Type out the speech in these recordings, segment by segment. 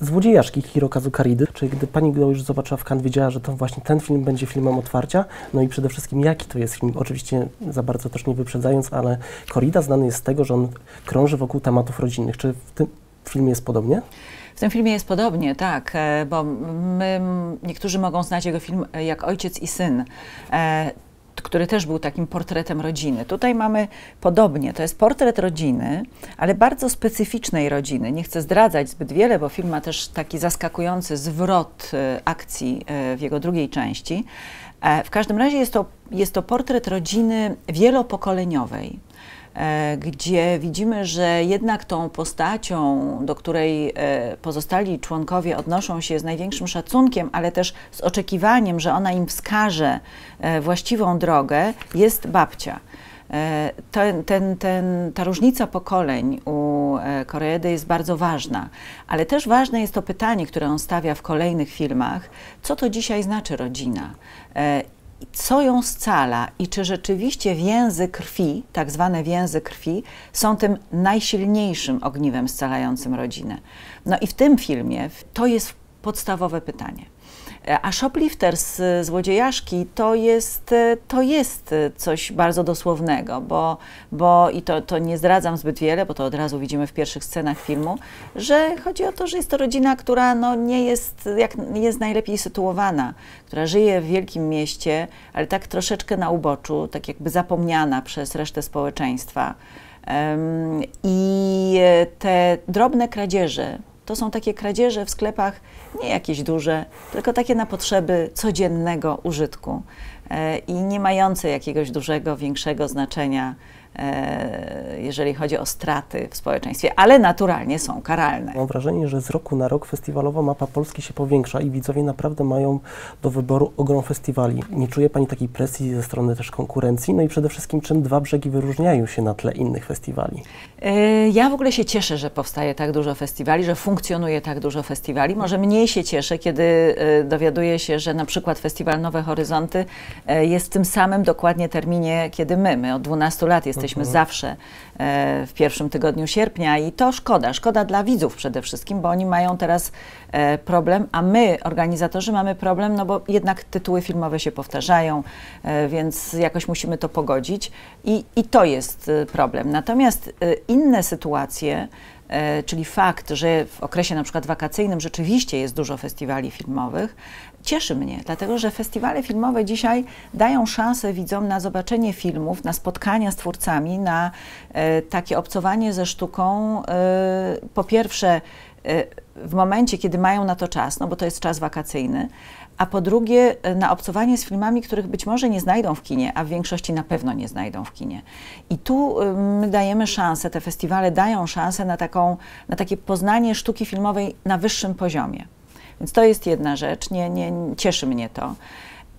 Złodziejaszki Hirokazu Karidy, czyli gdy pani go już zobaczyła w Cannes, wiedziała, że to właśnie ten film będzie filmem otwarcia, no i przede wszystkim jaki to jest film, oczywiście za bardzo też nie wyprzedzając, ale Korida znany jest z tego, że on krąży wokół tematów rodzinnych. Czy w tym filmie jest podobnie? W tym filmie jest podobnie, tak, e, bo my, niektórzy mogą znać jego film e, jak Ojciec i Syn. Który też był takim portretem rodziny. Tutaj mamy podobnie, to jest portret rodziny, ale bardzo specyficznej rodziny. Nie chcę zdradzać zbyt wiele, bo film ma też taki zaskakujący zwrot e, akcji e, w jego drugiej części. E, w każdym razie jest to, jest to portret rodziny wielopokoleniowej. E, gdzie widzimy, że jednak tą postacią, do której e, pozostali członkowie odnoszą się z największym szacunkiem, ale też z oczekiwaniem, że ona im wskaże e, właściwą drogę, jest babcia. Ten, ten, ten, ta różnica pokoleń u Koreedy jest bardzo ważna, ale też ważne jest to pytanie, które on stawia w kolejnych filmach: co to dzisiaj znaczy rodzina? Co ją scala i czy rzeczywiście więzy krwi, tak zwane więzy krwi, są tym najsilniejszym ogniwem scalającym rodzinę. No i w tym filmie to jest podstawowe pytanie. E, a shoplifters, złodziejaszki, to jest, e, to jest coś bardzo dosłownego, bo, bo i to, to nie zdradzam zbyt wiele, bo to od razu widzimy w pierwszych scenach filmu, że chodzi o to, że jest to rodzina, która no, nie jest, jak, jest najlepiej sytuowana, która żyje w wielkim mieście, ale tak troszeczkę na uboczu, tak jakby zapomniana przez resztę społeczeństwa. I te drobne kradzieże, to są takie kradzieże w sklepach, nie jakieś duże, tylko takie na potrzeby codziennego użytku e, i nie mające jakiegoś dużego, większego znaczenia jeżeli chodzi o straty w społeczeństwie, ale naturalnie są karalne. Mam wrażenie, że z roku na rok festiwalowa mapa Polski się powiększa i widzowie naprawdę mają do wyboru ogrom festiwali. Nie czuje Pani takiej presji ze strony też konkurencji? No i przede wszystkim, czym dwa brzegi wyróżniają się na tle innych festiwali? E, ja w ogóle się cieszę, że powstaje tak dużo festiwali, że funkcjonuje tak dużo festiwali. Może mniej się cieszę, kiedy e, dowiaduję się, że na przykład Festiwal Nowe Horyzonty jest w tym samym dokładnie terminie, kiedy my. My od 12 lat jesteśmy jesteśmy mhm. zawsze e, w pierwszym tygodniu sierpnia i to szkoda. Szkoda dla widzów przede wszystkim, bo oni mają teraz e, problem, a my, organizatorzy, mamy problem, no bo jednak tytuły filmowe się powtarzają, e, więc jakoś musimy to pogodzić i, i to jest problem. Natomiast inne sytuacje, czyli fakt, że w okresie na przykład wakacyjnym rzeczywiście jest dużo festiwali filmowych, cieszy mnie, dlatego że festiwale filmowe dzisiaj dają szansę widzom na zobaczenie filmów, na spotkania z twórcami, na e, takie obcowanie ze sztuką. E, po pierwsze, e, w momencie, kiedy mają na to czas, no bo to jest czas wakacyjny, a po drugie e, na obcowanie z filmami, których być może nie znajdą w kinie, a w większości na pewno nie znajdą w kinie. I tu e, my dajemy szansę, te festiwale dają szansę na, taką, na takie poznanie sztuki filmowej na wyższym poziomie. Więc to jest jedna rzecz, nie, nie, cieszy mnie to.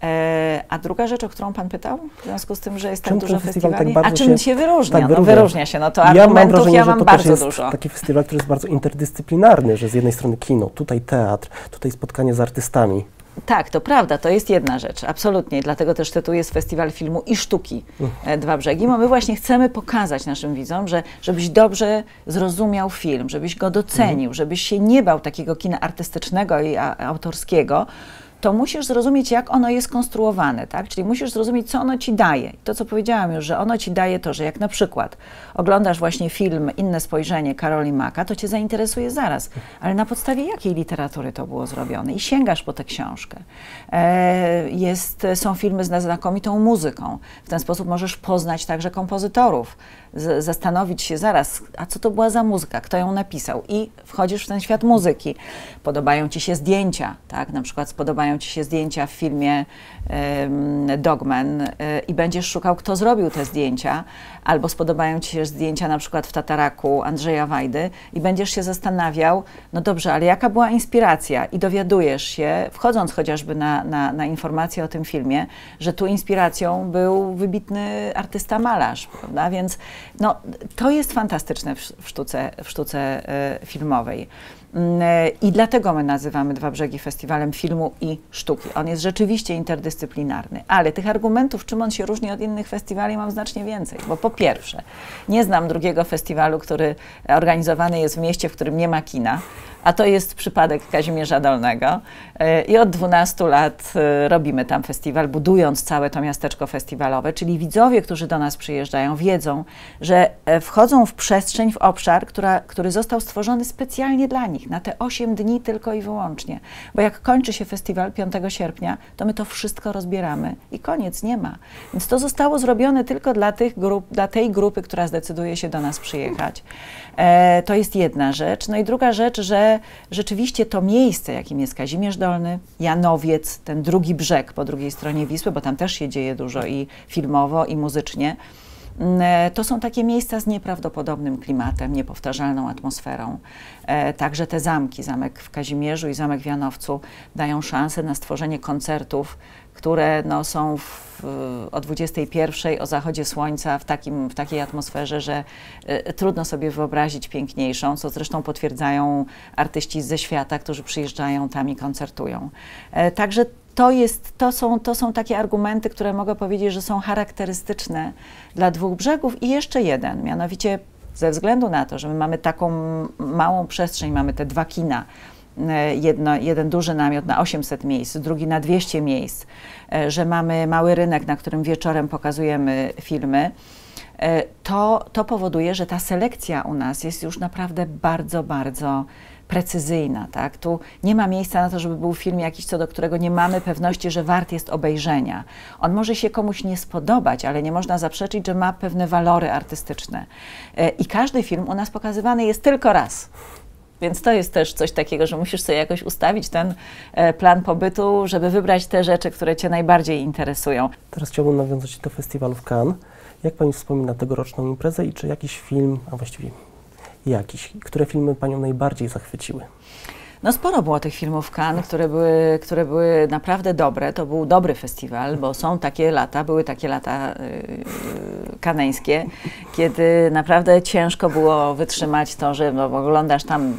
E, a druga rzecz, o którą Pan pytał, w związku z tym, że jest tak dużo festiwali, tak a czym się, się wyróżnia? Tak, no, wyróżnia się, no to ja argumentów mam wrażenie, ja mam że to bardzo jest dużo. taki festiwal, który jest bardzo interdyscyplinarny, że z jednej strony kino, tutaj teatr, tutaj spotkanie z artystami. Tak, to prawda, to jest jedna rzecz, absolutnie. Dlatego też tytuł jest Festiwal Filmu i Sztuki e, Dwa Brzegi, bo my właśnie chcemy pokazać naszym widzom, że żebyś dobrze zrozumiał film, żebyś go docenił, żebyś się nie bał takiego kina artystycznego i autorskiego, to musisz zrozumieć, jak ono jest konstruowane, tak? Czyli musisz zrozumieć, co ono ci daje. To, co powiedziałam już, że ono ci daje to, że jak na przykład oglądasz właśnie film Inne spojrzenie Karoli Maka, to cię zainteresuje zaraz. Ale na podstawie jakiej literatury to było zrobione? I sięgasz po tę książkę. E, jest, są filmy z znakomitą muzyką. W ten sposób możesz poznać także kompozytorów, zastanowić się zaraz, a co to była za muzyka, kto ją napisał. I wchodzisz w ten świat muzyki. Podobają ci się zdjęcia, tak? Na przykład spodobają podobają Ci się zdjęcia w filmie Dogman y, i będziesz szukał, kto zrobił te zdjęcia, albo spodobają Ci się zdjęcia na przykład w Tataraku Andrzeja Wajdy i będziesz się zastanawiał, no dobrze, ale jaka była inspiracja? I dowiadujesz się, wchodząc chociażby na, na, na informacje o tym filmie, że tu inspiracją był wybitny artysta malarz, prawda? Więc no, to jest fantastyczne w sztuce, w sztuce y, filmowej. Mm, e, I dlatego my nazywamy Dwa Brzegi Festiwalem Filmu i Sztuki. On jest rzeczywiście interdyscyplinarny, ale tych argumentów, czym on się różni od innych festiwali, mam znacznie więcej. Bo po pierwsze, nie znam drugiego festiwalu, który organizowany jest w mieście, w którym nie ma kina a to jest przypadek Kazimierza Dolnego. E, I od 12 lat e, robimy tam festiwal, budując całe to miasteczko festiwalowe, czyli widzowie, którzy do nas przyjeżdżają, wiedzą, że wchodzą w przestrzeń, w obszar, która, który został stworzony specjalnie dla nich, na te 8 dni tylko i wyłącznie. Bo jak kończy się festiwal 5 sierpnia, to my to wszystko rozbieramy i koniec, nie ma. Więc to zostało zrobione tylko dla, tych grup, dla tej grupy, która zdecyduje się do nas przyjechać. E, to jest jedna rzecz. No i druga rzecz, że rzeczywiście to miejsce, jakim jest Kazimierz Dolny, Janowiec, ten drugi brzeg po drugiej stronie Wisły, bo tam też się dzieje dużo i filmowo, i muzycznie, to są takie miejsca z nieprawdopodobnym klimatem, niepowtarzalną atmosferą. E, także te zamki, zamek w Kazimierzu i zamek w Janowcu, dają szansę na stworzenie koncertów, które no, są w, o 21 o zachodzie słońca w, takim, w takiej atmosferze, że y, trudno sobie wyobrazić piękniejszą, co zresztą potwierdzają artyści ze świata, którzy przyjeżdżają tam i koncertują. E, także to, jest, to, są, to są takie argumenty, które mogę powiedzieć, że są charakterystyczne dla dwóch brzegów. I jeszcze jeden, mianowicie ze względu na to, że my mamy taką małą przestrzeń, mamy te dwa kina, E, jedno, jeden duży namiot na 800 miejsc, drugi na 200 miejsc, e, że mamy mały rynek, na którym wieczorem pokazujemy filmy, to, to powoduje, że ta selekcja u nas jest już naprawdę bardzo, bardzo precyzyjna. Tak? Tu nie ma miejsca na to, żeby był film jakiś, co do którego nie mamy pewności, że wart jest obejrzenia. On może się komuś nie spodobać, ale nie można zaprzeczyć, że ma pewne walory artystyczne. I każdy film u nas pokazywany jest tylko raz. Więc to jest też coś takiego, że musisz sobie jakoś ustawić ten e, plan pobytu, żeby wybrać te rzeczy, które Cię najbardziej interesują. Teraz chciałbym nawiązać do festiwalu w Cannes. Jak Pani wspomina tegoroczną imprezę i czy jakiś film, a właściwie jakiś, które filmy Panią najbardziej zachwyciły? No sporo było tych filmów Cannes, które były, które były naprawdę dobre. To był dobry festiwal, bo są takie lata, były takie lata yy, kaneńskie, kiedy naprawdę ciężko było wytrzymać to, że no, oglądasz tam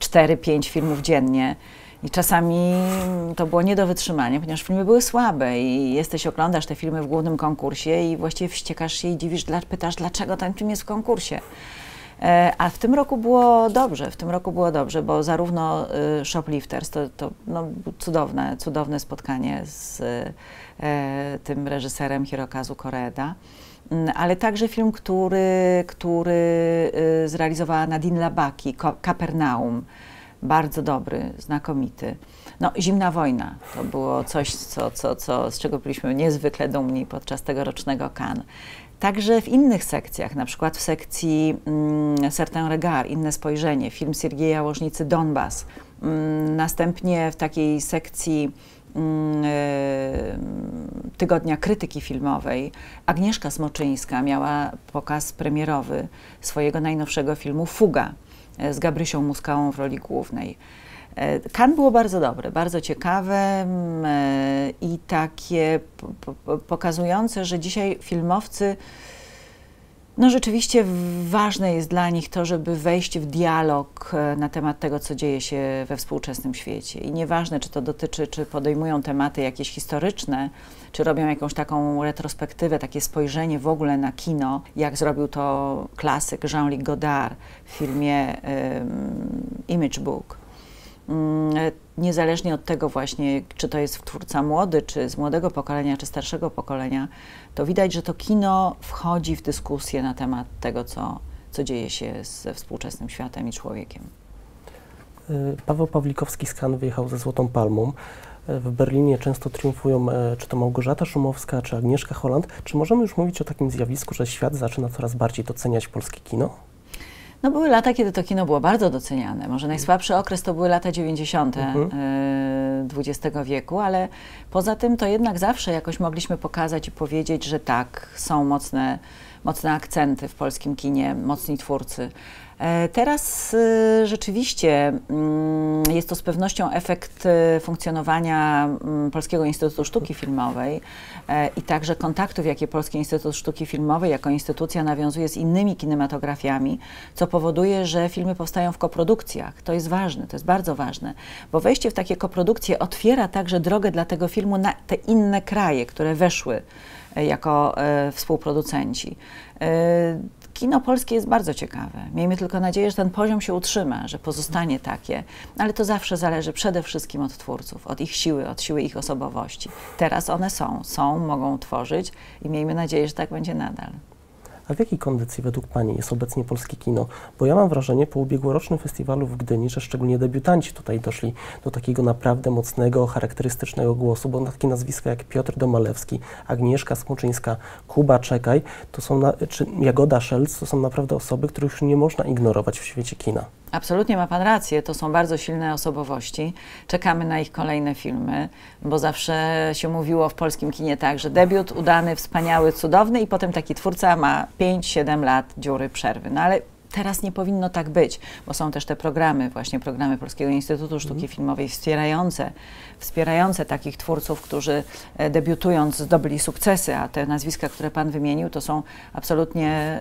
4-5 filmów dziennie. I czasami to było nie do wytrzymania, ponieważ filmy były słabe i jesteś, oglądasz te filmy w głównym konkursie i właściwie wściekasz się i dziwisz, pytasz, dlaczego ten film jest w konkursie. E, a w tym roku było dobrze, w tym roku było dobrze, bo zarówno y, Shoplifters to, to no, cudowne, cudowne spotkanie z e, tym reżyserem Hirokazu Koreeda, mm, ale także film, który, który y, zrealizowała Nadine Labaki, Kapernaum, bardzo dobry, znakomity. No, zimna wojna to było coś, co, co, co, z czego byliśmy niezwykle dumni podczas tegorocznego Cannes. Także w innych sekcjach, na przykład w sekcji mm, Certain Regard, Inne Spojrzenie, film Siergieja Łożnicy Donbas. Mm, następnie w takiej sekcji mm, e, Tygodnia Krytyki Filmowej Agnieszka Smoczyńska miała pokaz premierowy swojego najnowszego filmu Fuga z Gabrysią Muskałą w roli głównej. Kan było bardzo dobre, bardzo ciekawe e, i takie pokazujące, że dzisiaj filmowcy no rzeczywiście ważne jest dla nich to, żeby wejść w dialog e, na temat tego, co dzieje się we współczesnym świecie. I nieważne, czy to dotyczy, czy podejmują tematy jakieś historyczne, czy robią jakąś taką retrospektywę, takie spojrzenie w ogóle na kino, jak zrobił to klasyk Jean-Luc Godard w filmie um, Image Book Mm, niezależnie od tego właśnie, czy to jest twórca młody, czy z młodego pokolenia, czy starszego pokolenia, to widać, że to kino wchodzi w dyskusję na temat tego, co, co dzieje się ze współczesnym światem i człowiekiem. Y, Paweł Pawlikowski z Cannes wyjechał ze Złotą Palmą. W Berlinie często triumfują y, czy to Małgorzata Szumowska, czy Agnieszka Holland. Czy możemy już mówić o takim zjawisku, że świat zaczyna coraz bardziej doceniać polskie kino? No były lata, kiedy to kino było bardzo doceniane. Może najsłabszy okres to były lata 90. Mhm. XX e, wieku, ale poza tym to jednak zawsze jakoś mogliśmy pokazać i powiedzieć, że tak, są mocne, mocne akcenty w polskim kinie, mocni twórcy. E, teraz y, rzeczywiście mm, jest to z pewnością efekt y, funkcjonowania mm, Polskiego Instytutu Sztuki Filmowej e, i także kontaktów, jakie Polski Instytut Sztuki Filmowej jako instytucja nawiązuje z innymi kinematografiami, co powoduje, że filmy powstają w koprodukcjach. To jest ważne, to jest bardzo ważne, bo wejście w takie koprodukcje otwiera także drogę dla tego filmu na te inne kraje, które weszły e, jako współproducenci. Kino polskie jest bardzo ciekawe. Miejmy tylko nadzieję, że ten poziom się utrzyma, że pozostanie takie, ale to zawsze zależy przede wszystkim od twórców, od ich siły, od siły ich osobowości. Teraz one są, są, mogą tworzyć i miejmy nadzieję, że tak będzie nadal. A w jakiej kondycji według Pani jest obecnie polskie kino? Bo ja mam wrażenie po ubiegłorocznym festiwalu w Gdyni, że szczególnie debiutanci tutaj doszli do takiego naprawdę mocnego, charakterystycznego głosu, bo takie nazwiska jak Piotr Domalewski, Agnieszka Smoczyńska, Kuba Czekaj, to są na, czy Jagoda Szelc, to są naprawdę osoby, których już nie można ignorować w świecie kina. Absolutnie ma Pan rację, to są bardzo silne osobowości. Czekamy na ich kolejne filmy, bo zawsze się mówiło w polskim kinie tak, że debiut udany, wspaniały, cudowny i potem taki twórca ma 5-7 lat dziury przerwy. No ale teraz nie powinno tak być, bo są też te programy, właśnie programy Polskiego Instytutu Sztuki mhm. Filmowej wspierające, wspierające takich twórców, którzy e, debiutując zdobyli sukcesy, a te nazwiska, które Pan wymienił, to są absolutnie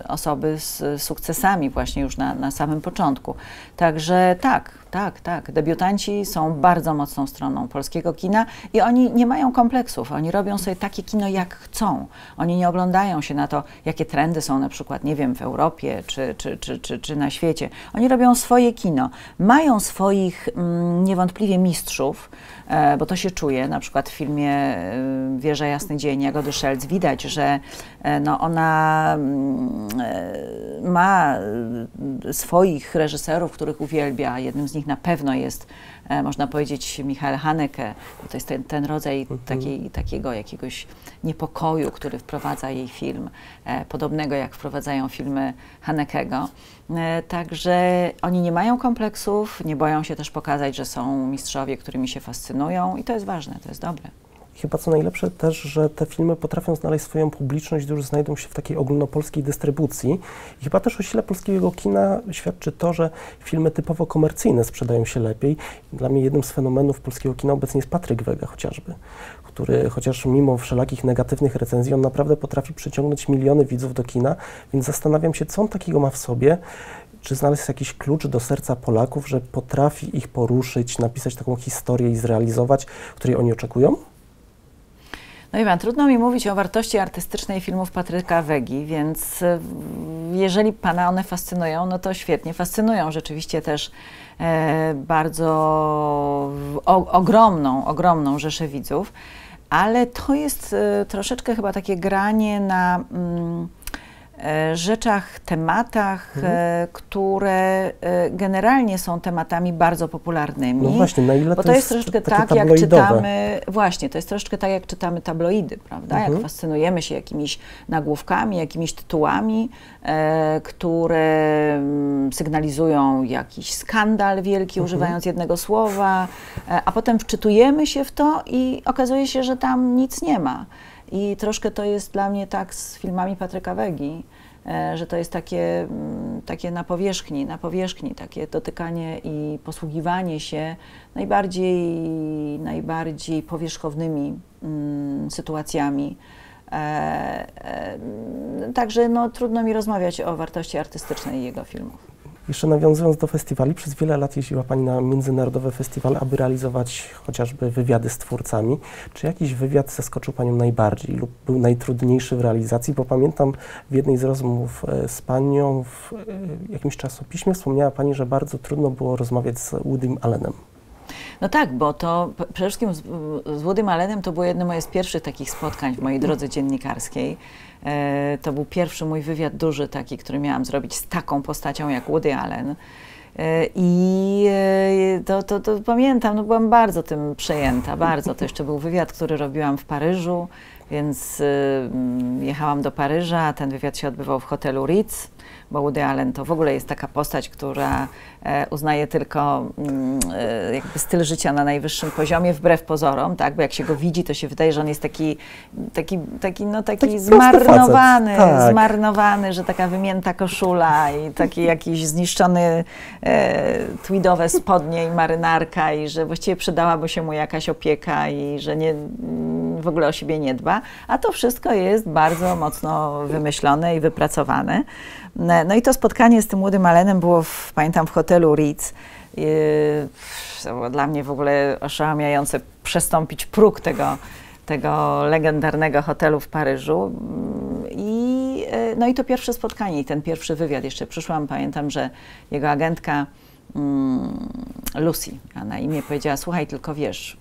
y, osoby z sukcesami właśnie już na, na samym początku. Także tak, tak, tak. Debiutanci są bardzo mocną stroną polskiego kina i oni nie mają kompleksów. Oni robią sobie takie kino, jak chcą. Oni nie oglądają się na to, jakie trendy są na przykład, nie wiem, w Europie czy, czy, czy, czy, czy na świecie. Oni robią swoje kino. Mają swoich mm, niewątpliwie mistrzów, e, bo to się czuje. Na przykład w filmie e, Wieża Jasny Dzień Jagody Szelc widać, że e, no, ona mm, e, ma e, swoich reżyserów, których uwielbia. Jednym z nich na pewno jest, e, można powiedzieć, Michael Haneke. To jest ten, ten rodzaj mhm. takiej, takiego jakiegoś niepokoju, który wprowadza jej film, e, podobnego jak wprowadzają filmy Hanekego. E, także oni nie mają kompleksów, nie boją się też pokazać, że są mistrzowie, którymi się fascynują i to jest ważne, to jest dobre chyba co najlepsze też, że te filmy potrafią znaleźć swoją publiczność, już znajdą się w takiej ogólnopolskiej dystrybucji. I chyba też o sile polskiego kina świadczy to, że filmy typowo komercyjne sprzedają się lepiej. Dla mnie jednym z fenomenów polskiego kina obecnie jest Patryk Wega chociażby, który chociaż mimo wszelakich negatywnych recenzji, on naprawdę potrafi przyciągnąć miliony widzów do kina, więc zastanawiam się, co on takiego ma w sobie, czy znaleźć jakiś klucz do serca Polaków, że potrafi ich poruszyć, napisać taką historię i zrealizować, której oni oczekują? No i pan, trudno mi mówić o wartości artystycznej filmów Patryka Wegi, więc e, jeżeli pana one fascynują, no to świetnie, fascynują rzeczywiście też e, bardzo o, ogromną, ogromną rzeszę widzów, ale to jest e, troszeczkę chyba takie granie na... Mm, rzeczach, tematach, mhm. E, które e, generalnie są tematami bardzo popularnymi. No właśnie, na ile Bo to, jest, troszeczkę tak, jak czytamy, właśnie, to jest troszeczkę tak, jak czytamy tabloidy, prawda? Mhm. Jak fascynujemy się jakimiś nagłówkami, jakimiś tytułami, e, które mm, sygnalizują jakiś skandal wielki, mhm. używając jednego słowa, e, a potem wczytujemy się w to i okazuje się, że tam nic nie ma. I troszkę to jest dla mnie tak z filmami Patryka Wegi, e, że to jest takie, mm, takie na powierzchni, na powierzchni, takie dotykanie i posługiwanie się najbardziej, najbardziej powierzchownymi mm, sytuacjami. E, e, także no, trudno mi rozmawiać o wartości artystycznej jego filmów. Jeszcze nawiązując do festiwali, przez wiele lat jeździła Pani na międzynarodowe festiwale, aby realizować chociażby wywiady z twórcami. Czy jakiś wywiad zaskoczył Panią najbardziej lub był najtrudniejszy w realizacji? Bo pamiętam w jednej z rozmów e, z Panią w e, jakimś czasopiśmie wspomniała Pani, że bardzo trudno było rozmawiać z Woodym Allenem. No tak, bo to przede wszystkim z, z Allenem to było jedno moje z pierwszych takich spotkań w mojej drodze dziennikarskiej. E, to był pierwszy mój wywiad duży taki, który miałam zrobić z taką postacią jak Woody Allen. E, I e, to, to, to, pamiętam, no byłam bardzo tym przejęta, bardzo. To jeszcze był wywiad, który robiłam w Paryżu Więc y, mm, jechałam do Paryża, ten wywiad się odbywał w hotelu Ritz bo Woody Allen to w ogóle jest taka postać, która e, uznaje tylko mm, e, jakby styl życia na najwyższym poziomie, wbrew pozorom, tak? Bo jak się go widzi, to się wydaje, że on jest taki, taki, taki, no, taki, taki zmarnowany, tak. zmarnowany, że taka wymięta koszula i taki jakiś zniszczony e, tweedowe spodnie i marynarka i że właściwie przydałaby się mu jakaś opieka i że nie, w ogóle o siebie nie dba, a to wszystko jest bardzo mocno wymyślone i wypracowane. No i to spotkanie z tym młodym Alenem było, w, pamiętam, w hotelu Ritz. To było dla mnie w ogóle oszałamiające przestąpić próg tego, tego legendarnego hotelu w Paryżu. I, no i to pierwsze spotkanie, ten pierwszy wywiad. Jeszcze przyszłam, pamiętam, że jego agentka mm, Lucy, a na imię powiedziała, słuchaj, tylko wiesz,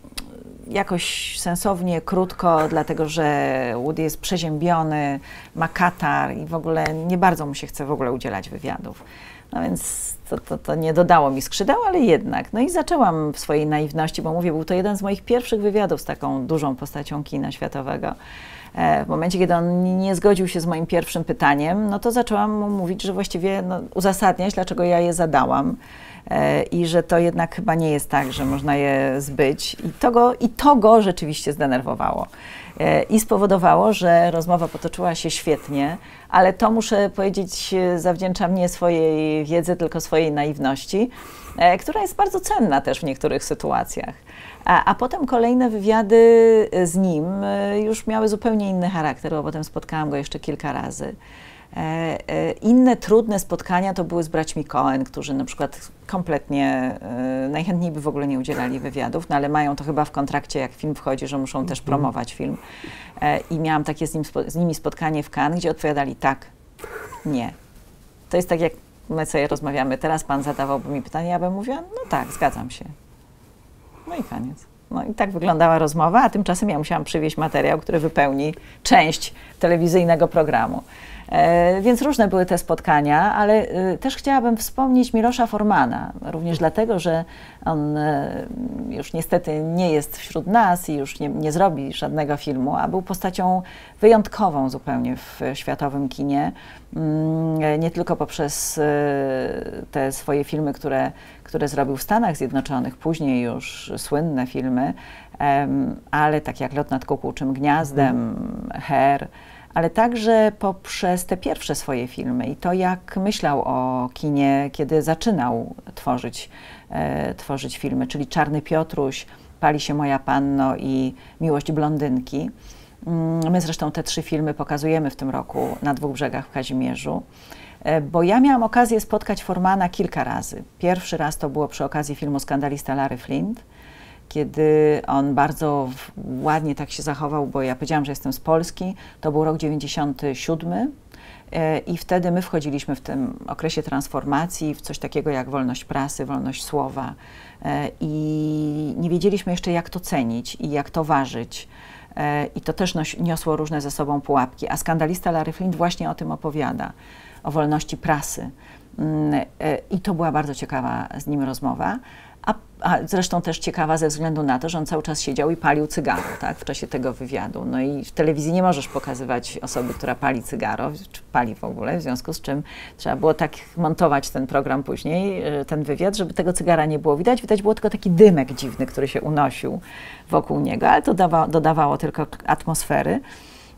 jakoś sensownie, krótko, dlatego że Woody jest przeziębiony, ma katar i w ogóle nie bardzo mu się chce w ogóle udzielać wywiadów. No więc to, to, to, nie dodało mi skrzydeł, ale jednak. No i zaczęłam w swojej naiwności, bo mówię, był to jeden z moich pierwszych wywiadów z taką dużą postacią kina światowego. E, w momencie, kiedy on nie zgodził się z moim pierwszym pytaniem, no to zaczęłam mu mówić, że właściwie no, uzasadniać, dlaczego ja je zadałam. E, i że to jednak chyba nie jest tak, że można je zbyć. I to go, i to go rzeczywiście zdenerwowało. E, I spowodowało, że rozmowa potoczyła się świetnie, ale to muszę powiedzieć, zawdzięczam nie swojej wiedzy, tylko swojej naiwności, która jest bardzo cenna też w niektórych sytuacjach. A, a, potem kolejne wywiady z nim już miały zupełnie inny charakter, bo potem spotkałam go jeszcze kilka razy. E, e, inne trudne spotkania to były z braćmi Cohen, którzy na przykład kompletnie e, najchętniej by w ogóle nie udzielali wywiadów, no ale mają to chyba w kontrakcie, jak film wchodzi, że muszą też mhm. promować film. I miałam takie z, nim, z nimi spotkanie w Cannes, gdzie odpowiadali tak, nie. To jest tak, jak my sobie rozmawiamy. Teraz pan zadawałby mi pytanie, ja bym mówiła, no tak, zgadzam się. No i koniec. No i tak wyglądała rozmowa, a tymczasem ja musiałam przywieźć materiał, który wypełni część telewizyjnego programu. E, więc różne były te spotkania, ale e, też chciałabym wspomnieć Milosza Formana, również dlatego, że on e, już niestety nie jest wśród nas i już nie, nie zrobi żadnego filmu, a był postacią wyjątkową zupełnie w światowym kinie. Mm, nie tylko poprzez te swoje filmy, które, które zrobił w Stanach Zjednoczonych, później już słynne filmy, ale tak jak Lot nad kukułczym gniazdem, Her, ale także poprzez te pierwsze swoje filmy i to, jak myślał o kinie, kiedy zaczynał tworzyć, e, tworzyć filmy, czyli Czarny Piotruś, Pali się moja panno i Miłość blondynki. Mm, my zresztą te trzy filmy pokazujemy w tym roku na dwóch brzegach w Kazimierzu. E, bo ja miałam okazję spotkać Formana kilka razy. Pierwszy raz to było przy okazji filmu Skandalista Larry Flint, kiedy on bardzo ładnie tak się zachował, bo ja powiedziałam, że jestem z Polski, to był rok 97 e, i wtedy my wchodziliśmy w tym okresie transformacji w coś takiego jak wolność prasy, wolność słowa e, i nie wiedzieliśmy jeszcze jak to cenić i jak to ważyć. E, I to też niosło różne ze sobą pułapki. A skandalista Larry Flint właśnie o tym opowiada, o wolności prasy. Mm, I to była bardzo ciekawa z nim rozmowa a, a, zresztą też ciekawa ze względu na to, że on cały czas siedział i palił cygaro tak, w czasie tego wywiadu. No i w telewizji nie możesz pokazywać osoby, która pali cygaro, czy pali w ogóle, w związku z czym trzeba było tak montować ten program później, e, ten wywiad, żeby tego cygara nie było widać. Widać było tylko taki dymek dziwny, który się unosił wokół niego, ale to dodawało, dodawało tylko atmosfery.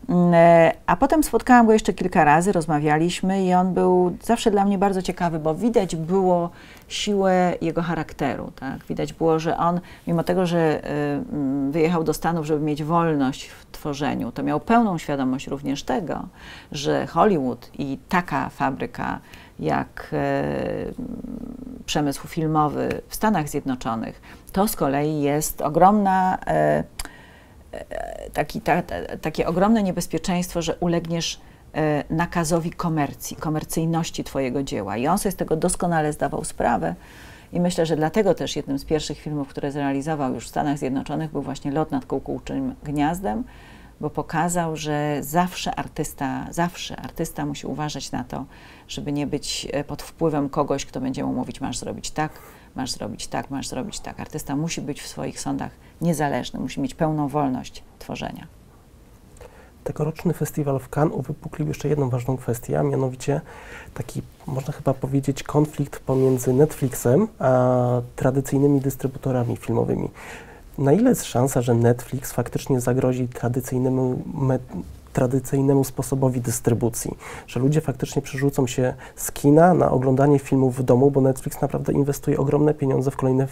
Mm, e, a potem spotkałam go jeszcze kilka razy, rozmawialiśmy i on był zawsze dla mnie bardzo ciekawy, bo widać było siłę jego charakteru. Tak? Widać było, że on, mimo tego, że y, mm, wyjechał do Stanów, żeby mieć wolność w tworzeniu, to miał pełną świadomość również tego, że Hollywood i taka fabryka jak y, przemysł filmowy w Stanach Zjednoczonych, to z kolei jest ogromna taki, ta, takie ogromne niebezpieczeństwo, że ulegniesz e, nakazowi komercji, komercyjności Twojego dzieła. I on sobie z tego doskonale zdawał sprawę. I myślę, że dlatego też jednym z pierwszych filmów, które zrealizował już w Stanach Zjednoczonych, był właśnie Lot nad kukułczym gniazdem, bo pokazał, że zawsze artysta, zawsze artysta musi uważać na to, żeby nie być e, pod wpływem kogoś, kto będzie mu mówić, masz zrobić tak, masz zrobić tak, masz zrobić tak. Artysta musi być w swoich sądach niezależny, musi mieć pełną wolność tworzenia. Tegoroczny festiwal w Cannes uwypuklił jeszcze jedną ważną kwestię, a mianowicie taki, można chyba powiedzieć, konflikt pomiędzy Netflixem a tradycyjnymi dystrybutorami filmowymi. Na ile jest szansa, że Netflix faktycznie zagrozi tradycyjnemu, tradycyjnemu sposobowi dystrybucji? Że ludzie faktycznie przerzucą się z kina na oglądanie filmów w domu, bo Netflix naprawdę inwestuje ogromne pieniądze w kolejne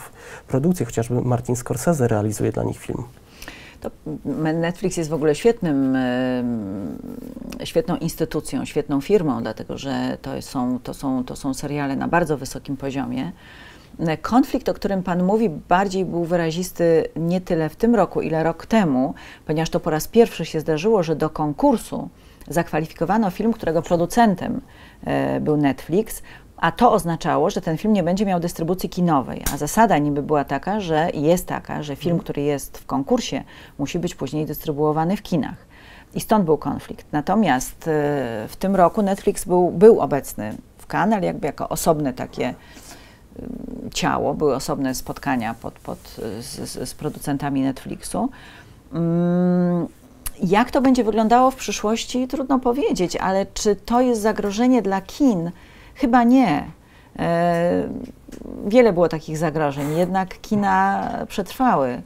produkcje, chociażby Martin Scorsese realizuje dla nich film. To Netflix jest w ogóle świetnym, świetną instytucją, świetną firmą, dlatego że to są, to, są, to są seriale na bardzo wysokim poziomie. Konflikt, o którym Pan mówi, bardziej był wyrazisty nie tyle w tym roku, ile rok temu, ponieważ to po raz pierwszy się zdarzyło, że do konkursu zakwalifikowano film, którego producentem e, był Netflix, a to oznaczało, że ten film nie będzie miał dystrybucji kinowej. A zasada niby była taka, że jest taka, że film, który jest w konkursie, musi być później dystrybuowany w kinach. I stąd był konflikt. Natomiast e, w tym roku Netflix był, był obecny w Cannes, ale jakby jako osobne takie ciało, były osobne spotkania pod, pod, z, z producentami Netflixu. Mm, jak to będzie wyglądało w przyszłości, trudno powiedzieć, ale czy to jest zagrożenie dla kin? Chyba nie. E, wiele było takich zagrożeń, jednak kina przetrwały,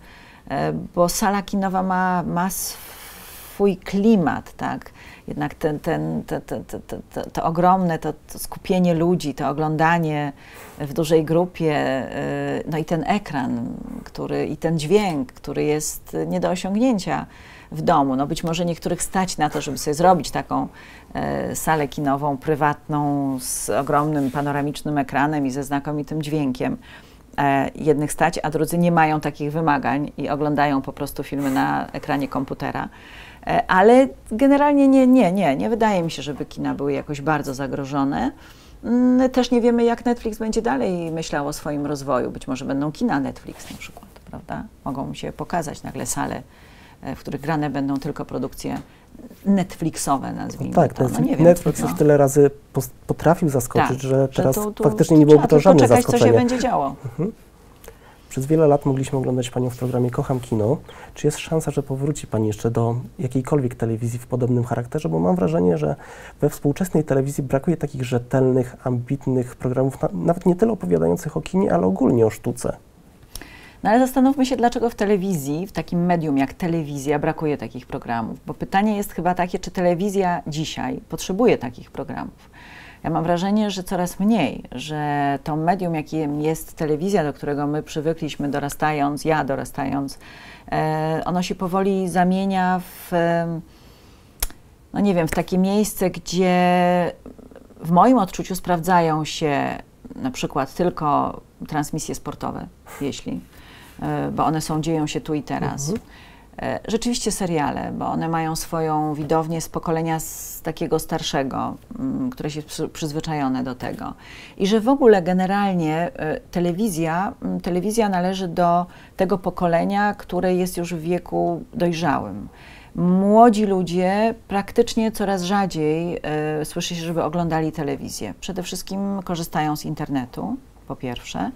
e, bo sala kinowa ma, ma swój klimat, tak? Jednak ten, ten, te, te, te, te, to ogromne to, to skupienie ludzi, to oglądanie w dużej grupie, y, no i ten ekran, który, i ten dźwięk, który jest nie do osiągnięcia w domu. No być może niektórych stać na to, żeby sobie zrobić taką e, salę kinową, prywatną, z ogromnym panoramicznym ekranem i ze znakomitym dźwiękiem. E, jednych stać, a drudzy nie mają takich wymagań i oglądają po prostu filmy na ekranie komputera. E, ale generalnie nie, nie, nie. Nie wydaje mi się, żeby kina były jakoś bardzo zagrożone. Mm, też nie wiemy, jak Netflix będzie dalej myślał o swoim rozwoju. Być może będą kina Netflix na przykład, prawda? Mogą się pokazać nagle sale, e, w których grane będą tylko produkcje Netflixowe, nazwijmy tak, to. No, wiem, Netflix już tyle razy potrafił zaskoczyć, tak, że teraz że tu, faktycznie nie byłoby to żadne zaskoczenie. co się będzie działo. Mhm. Przez wiele lat mogliśmy oglądać Panią w programie Kocham Kino. Czy jest szansa, że powróci Pani jeszcze do jakiejkolwiek telewizji w podobnym charakterze? Bo mam wrażenie, że we współczesnej telewizji brakuje takich rzetelnych, ambitnych programów, nawet nie tyle opowiadających o kinie, ale ogólnie o sztuce. No ale zastanówmy się, dlaczego w telewizji, w takim medium jak telewizja, brakuje takich programów. Bo pytanie jest chyba takie, czy telewizja dzisiaj potrzebuje takich programów. Ja mam wrażenie, że coraz mniej, że to medium, jakim jest telewizja, do którego my przywykliśmy dorastając, ja dorastając, e, ono się powoli zamienia w, no nie wiem, w takie miejsce, gdzie w moim odczuciu sprawdzają się na przykład tylko transmisje sportowe, jeśli, e, bo one są, dzieją się tu i teraz. Mhm. E, rzeczywiście seriale, bo one mają swoją widownię z pokolenia z takiego starszego, mm, które się przyzwyczajone do tego. I że w ogóle generalnie e, telewizja, mm, telewizja należy do tego pokolenia, które jest już w wieku dojrzałym. Młodzi ludzie praktycznie coraz rzadziej y, słyszy się, żeby oglądali telewizję. Przede wszystkim korzystają z internetu, po pierwsze.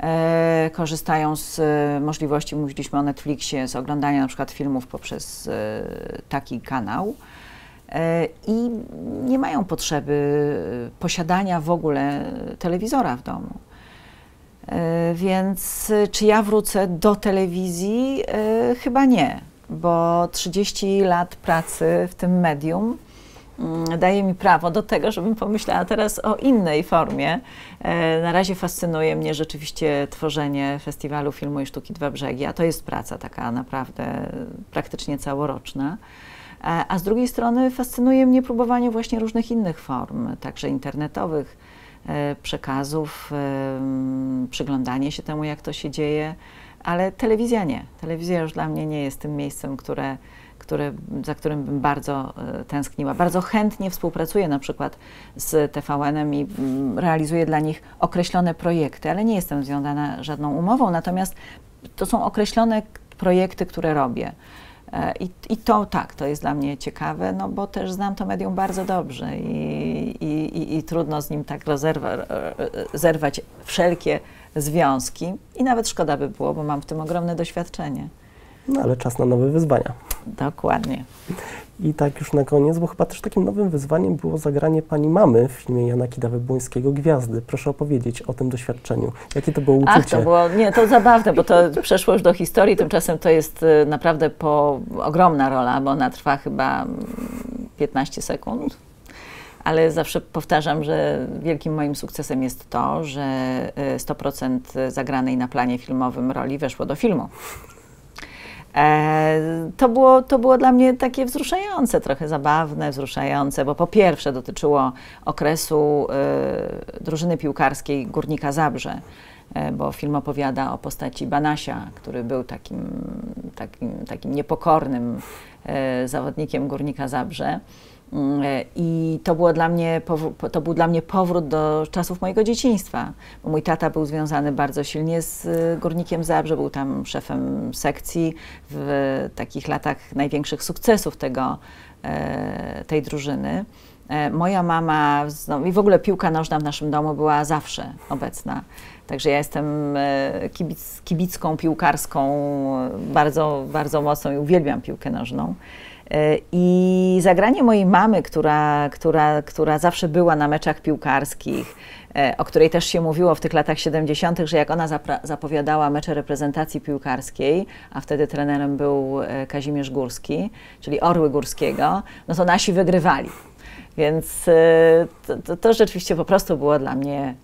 E, korzystają z e, możliwości, mówiliśmy o Netflixie, z oglądania na przykład filmów poprzez e, taki kanał i nie mają potrzeby posiadania w ogóle telewizora w domu. Więc czy ja wrócę do telewizji? Chyba nie, bo 30 lat pracy w tym medium daje mi prawo do tego, żebym pomyślała teraz o innej formie. E, na razie fascynuje mnie rzeczywiście tworzenie Festiwalu Filmu i Sztuki Dwa Brzegi, a to jest praca taka naprawdę praktycznie całoroczna. E, a z drugiej strony fascynuje mnie próbowanie właśnie różnych innych form, także internetowych e, przekazów, przyglądanie się temu, jak to się dzieje, ale telewizja nie. Telewizja już dla mnie nie jest tym miejscem, które które, za którym bym bardzo e, tęskniła. Bardzo chętnie współpracuję na przykład z TVN-em i mm, realizuję dla nich określone projekty, ale nie jestem związana żadną umową, natomiast to są określone projekty, które robię. E, I, I, to tak, to jest dla mnie ciekawe, no bo też znam to medium bardzo dobrze i, i, i trudno z nim tak rozerwa, e, zerwać wszelkie związki. I nawet szkoda by było, bo mam w tym ogromne doświadczenie. No ale czas na nowe wyzwania. Dokładnie. I tak już na koniec, bo chyba też takim nowym wyzwaniem było zagranie pani mamy w filmie Jana Kidawy-Błońskiego Gwiazdy. Proszę opowiedzieć o tym doświadczeniu. Jakie to było uczucie? Ach, to było, nie, to zabawne, bo to przeszło już do historii, tymczasem to jest y, naprawdę po, ogromna rola, bo ona trwa chyba mm, 15 sekund. Ale zawsze powtarzam, że wielkim moim sukcesem jest to, że y, 100% zagranej na planie filmowym roli weszło do filmu. E, to, było, to było dla mnie takie wzruszające, trochę zabawne, wzruszające, bo po pierwsze dotyczyło okresu e, drużyny piłkarskiej Górnika Zabrze, e, bo film opowiada o postaci Banasia, który był takim, takim, takim niepokornym e, zawodnikiem Górnika Zabrze. Mm, e, I to, było dla mnie, to był dla mnie powrót do czasów mojego dzieciństwa, bo mój tata był związany bardzo silnie z y, Górnikiem Zabrze, był tam szefem sekcji w takich latach największych sukcesów tego, e, tej drużyny. E, Moja mama no, i w ogóle piłka nożna w naszym domu była zawsze obecna. Także ja jestem kibic, kibicką piłkarską bardzo, bardzo mocną i uwielbiam piłkę nożną. E, I zagranie mojej mamy, która, która, która zawsze była na meczach piłkarskich, e, o której też się mówiło w tych latach 70., że jak ona zapowiadała mecze reprezentacji piłkarskiej, a wtedy trenerem był e, Kazimierz Górski, czyli Orły Górskiego, no to nasi wygrywali. Więc to, to, to rzeczywiście po prostu było dla mnie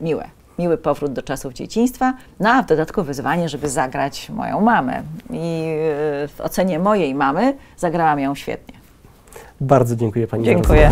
miłe. Miły powrót do czasów dzieciństwa, no a w dodatku wyzwanie, żeby zagrać moją mamę. I e, w ocenie mojej mamy zagrałam ją świetnie. Bardzo dziękuję pani Dziękuję.